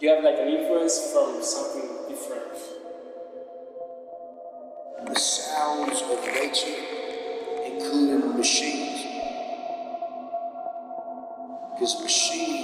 you have like an influence from something different. The sounds of nature, including machines, because machines.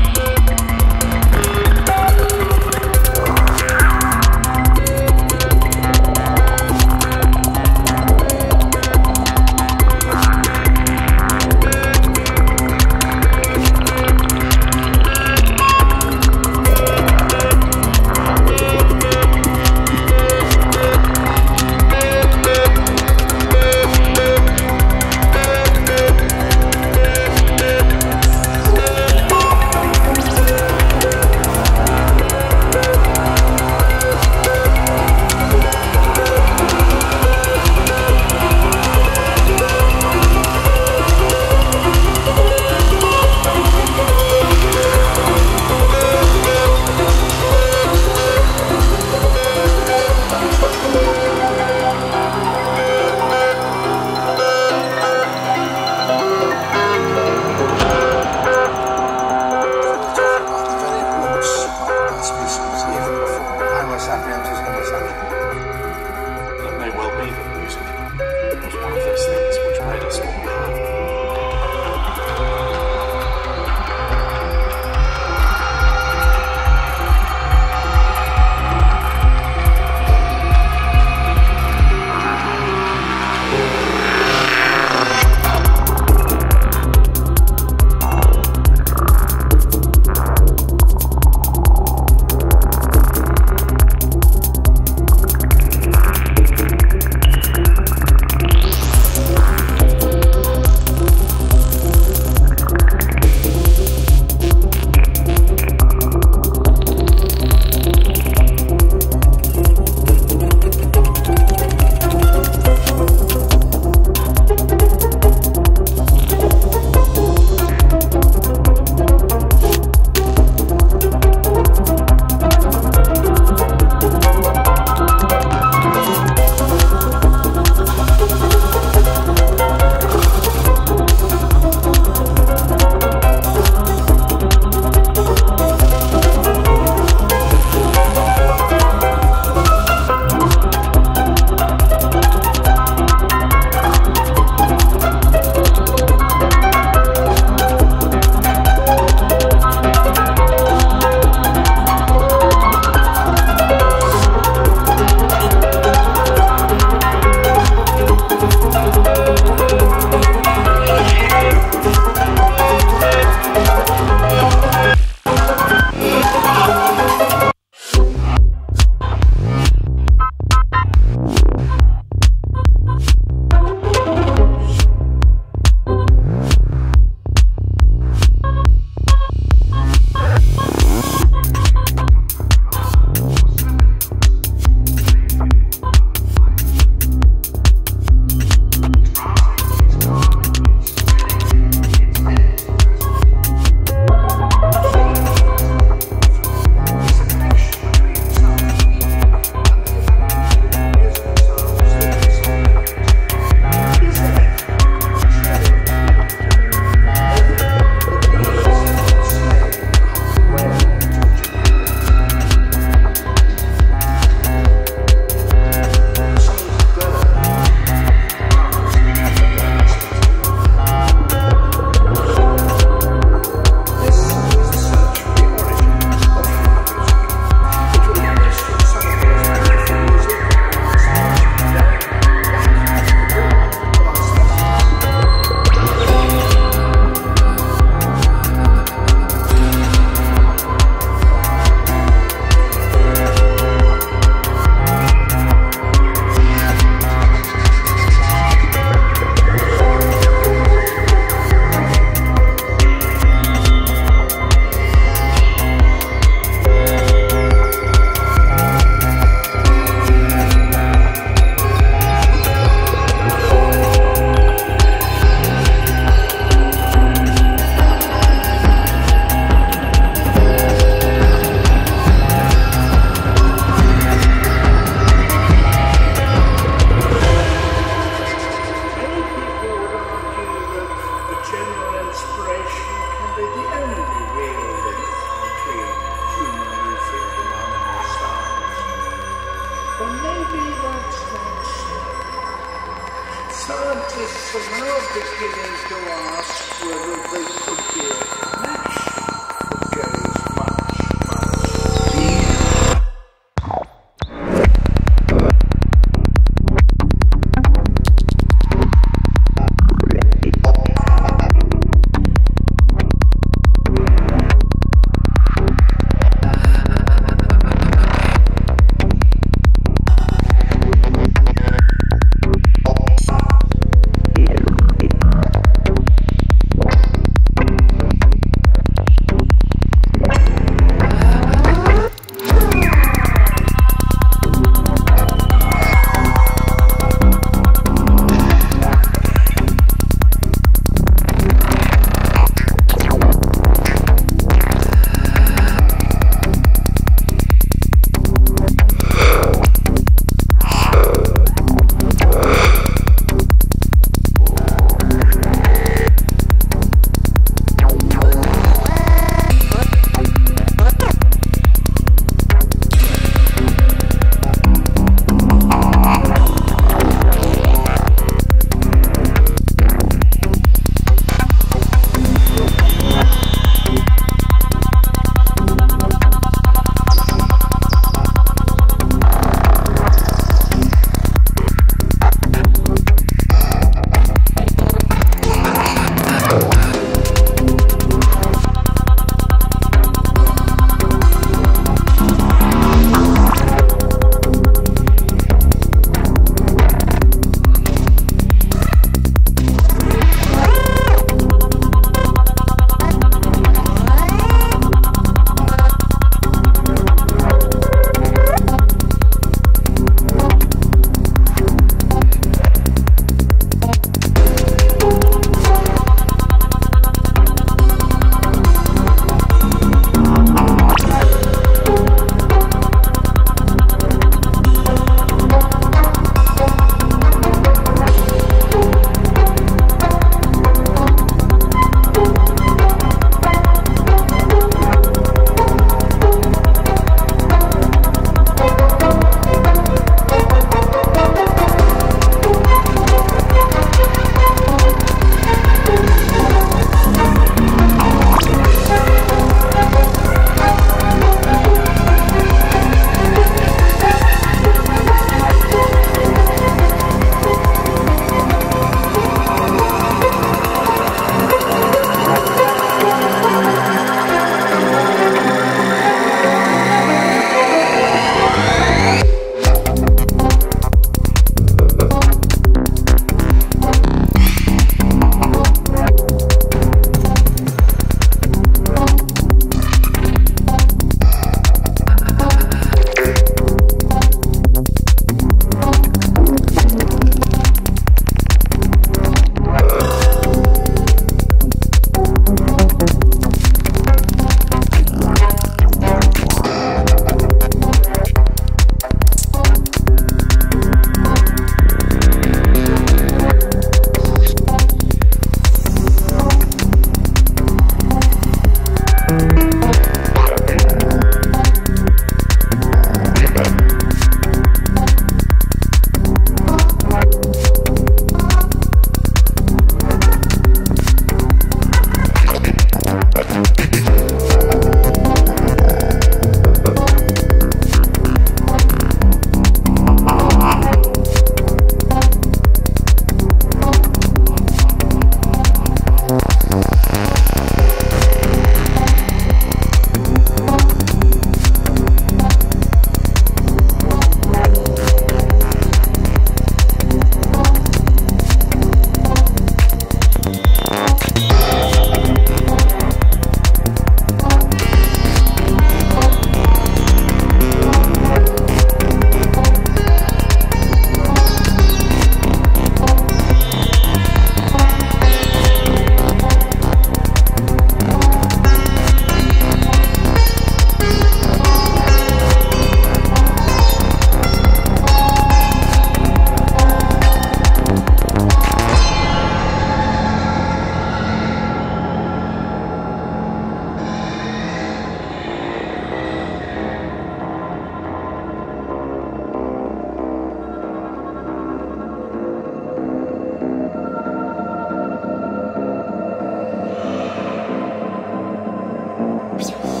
Cheers.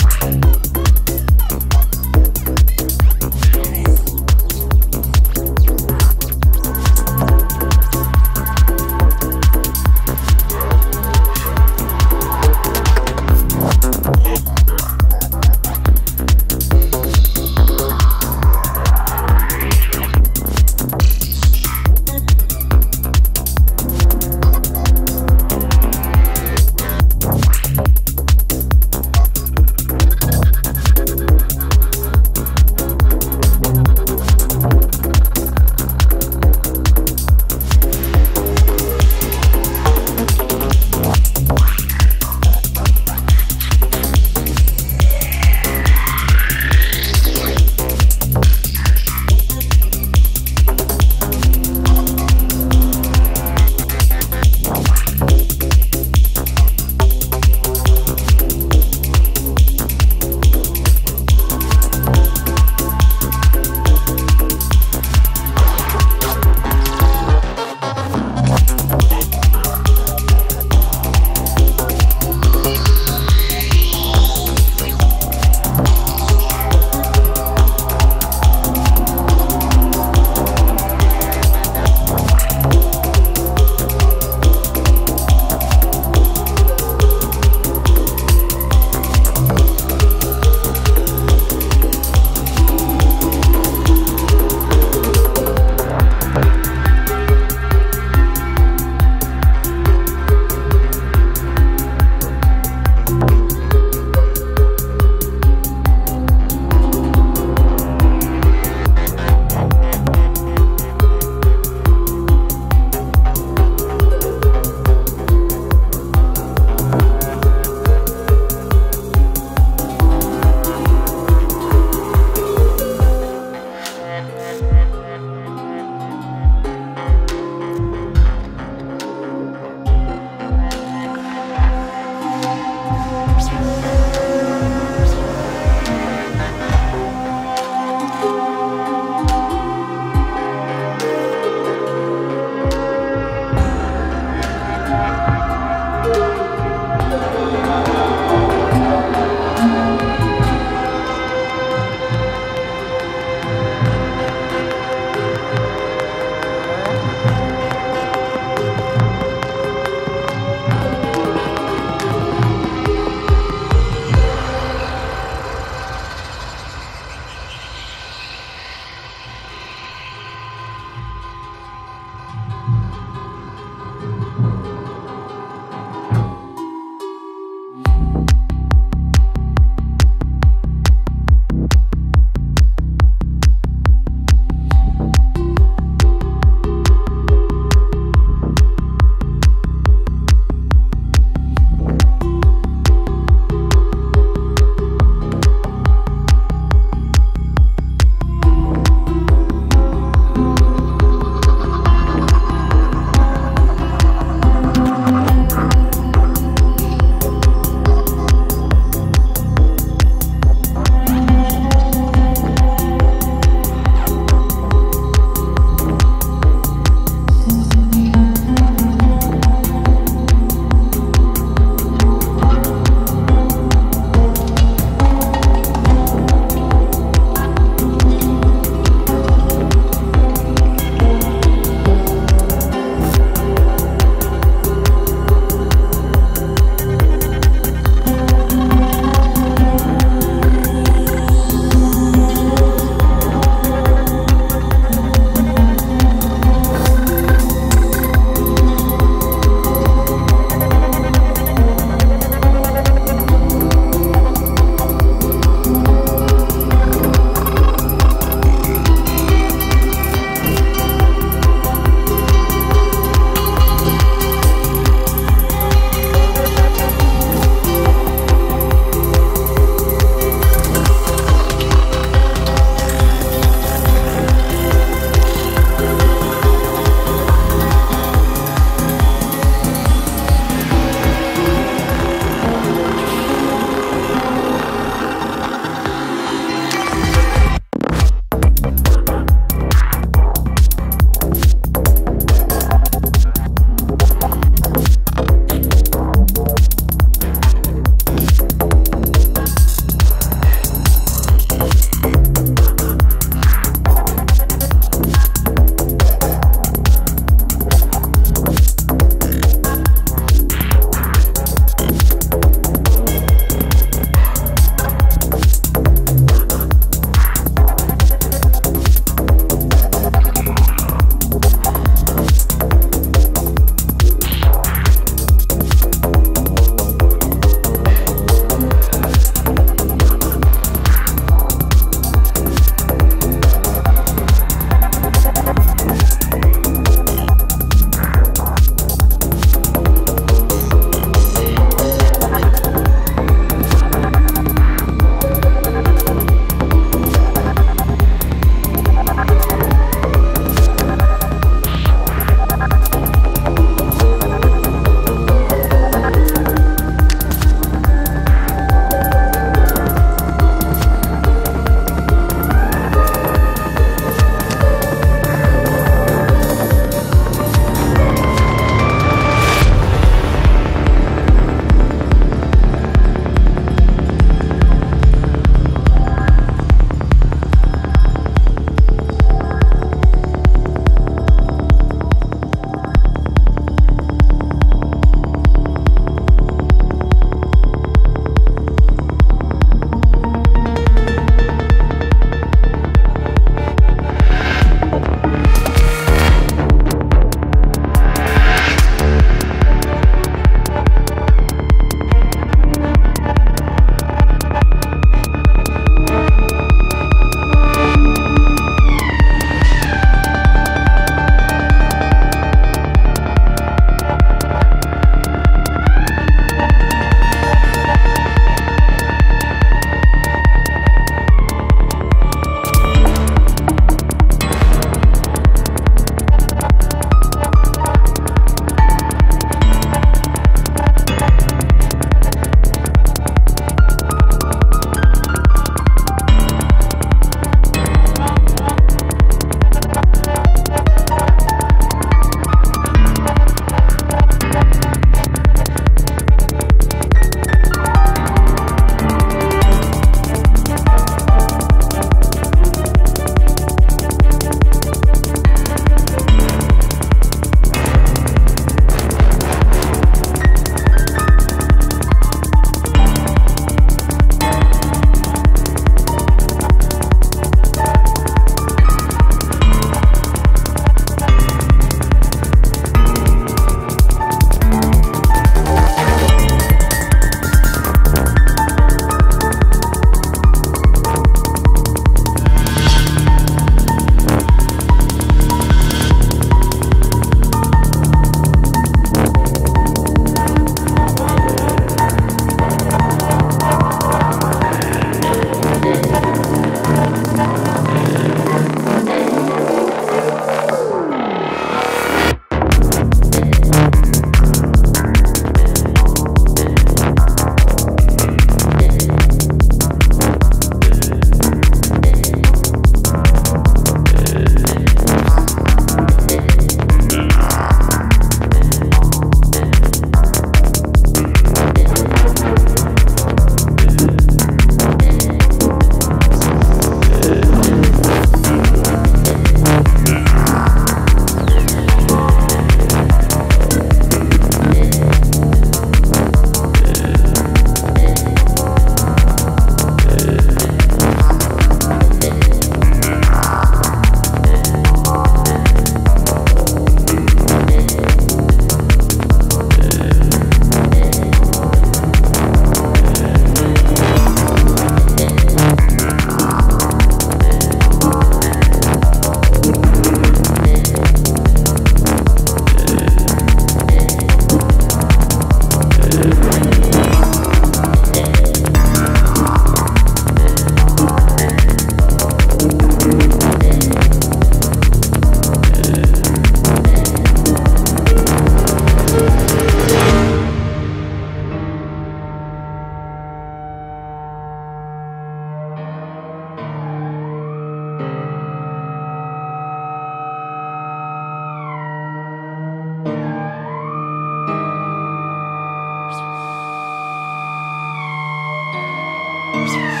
lives.